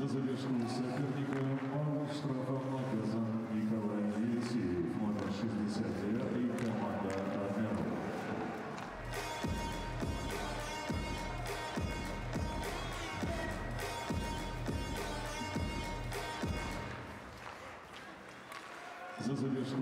За завершил соперника он штрафом наказан Николай Елисеев, номер 69 команда «Адмирал». За завершил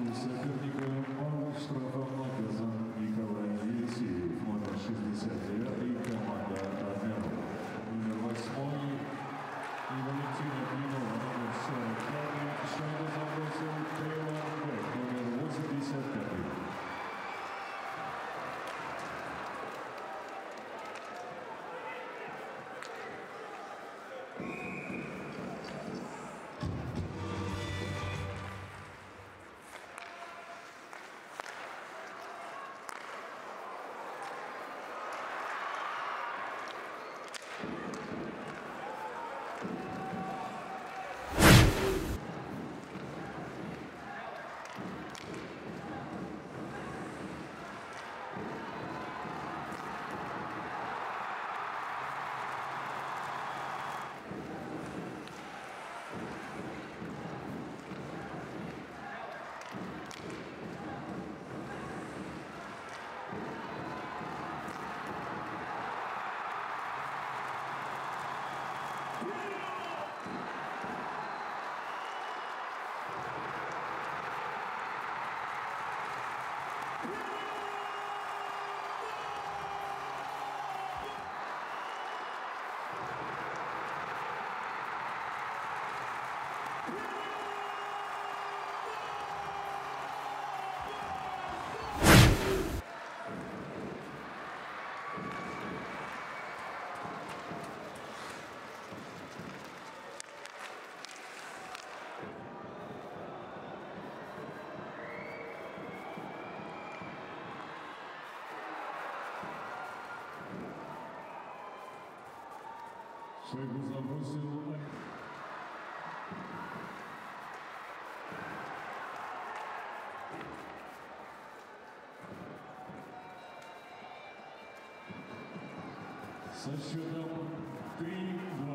Шайбу забросил со счетом 3-2.